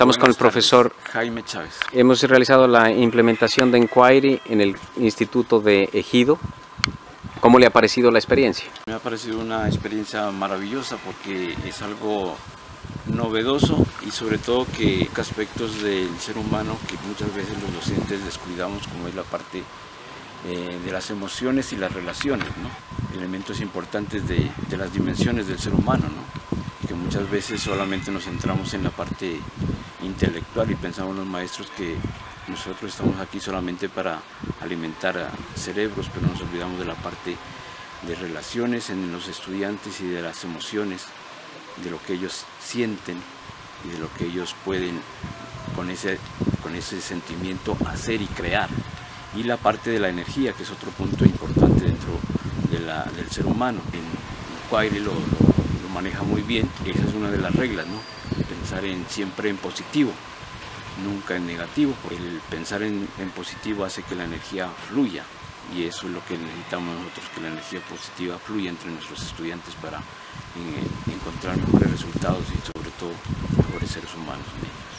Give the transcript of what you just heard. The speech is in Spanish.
Estamos con el profesor Jaime Chávez. Hemos realizado la implementación de Inquiry en el Instituto de Ejido. ¿Cómo le ha parecido la experiencia? Me ha parecido una experiencia maravillosa porque es algo novedoso y sobre todo que aspectos del ser humano que muchas veces los docentes descuidamos como es la parte eh, de las emociones y las relaciones, elementos importantes de, de, las dimensiones del ser humano, ¿no? que muchas veces solamente nos centramos en la parte intelectual y pensamos los maestros que nosotros estamos aquí solamente para alimentar a cerebros, pero nos olvidamos de la parte de relaciones en los estudiantes y de las emociones, de lo que ellos sienten y de lo que ellos pueden con ese, con ese sentimiento hacer y crear y la parte de la energía, que es otro punto importante dentro del ser humano. En Quaire lo, lo, maneja muy bien, esa es una de las reglas, ¿no? Pensar en, siempre en positivo, nunca en negativo. El pensar en, positivo hace que la energía fluya y eso es lo que necesitamos nosotros, que la energía positiva fluya entre nuestros estudiantes para eh, encontrar mejores resultados y sobre todo mejores seres humanos en ellos.